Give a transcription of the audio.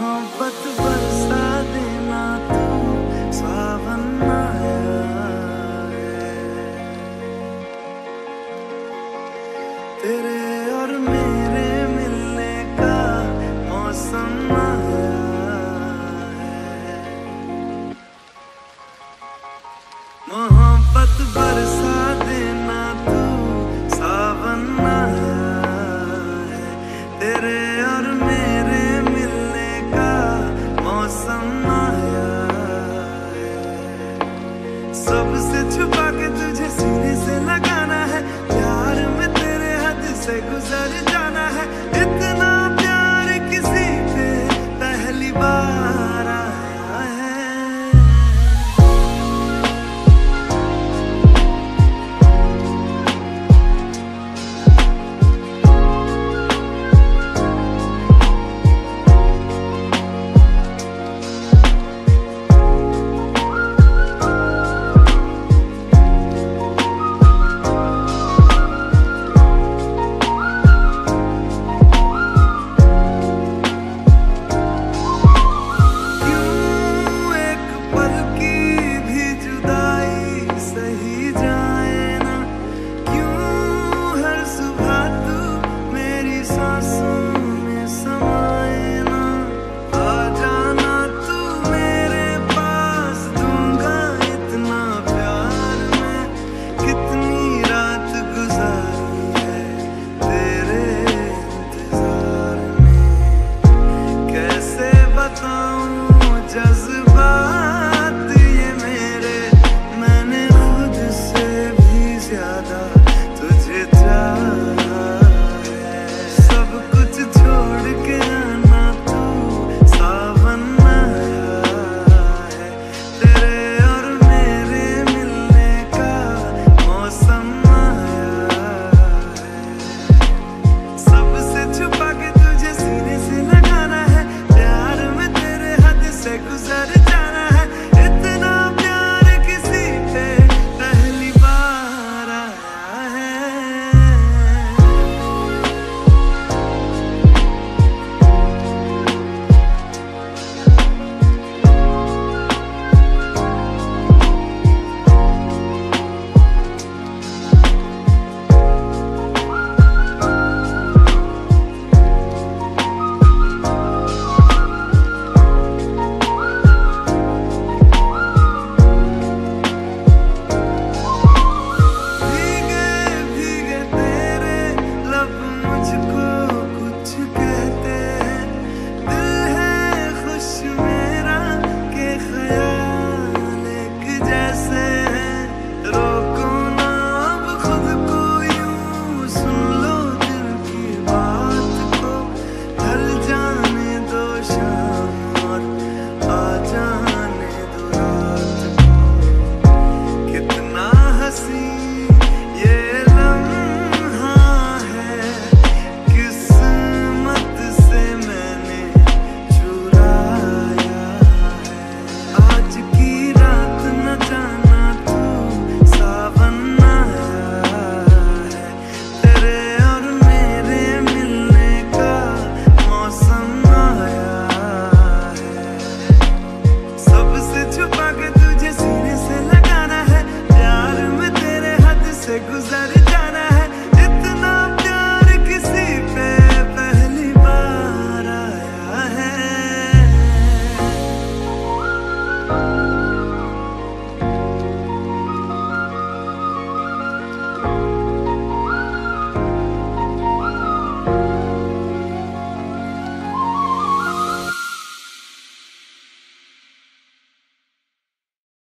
मोहब्बत बरसा देना तू, सावन तेरे और मेरे मिलने का मौसम मोहब्बत बरसा देना तू, सावन तेरे से छुपा के तुझे सीने से लगाना है। प्यार में तेरे हद से गुजर जाना है। इतना